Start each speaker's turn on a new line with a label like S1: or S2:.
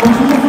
S1: Continua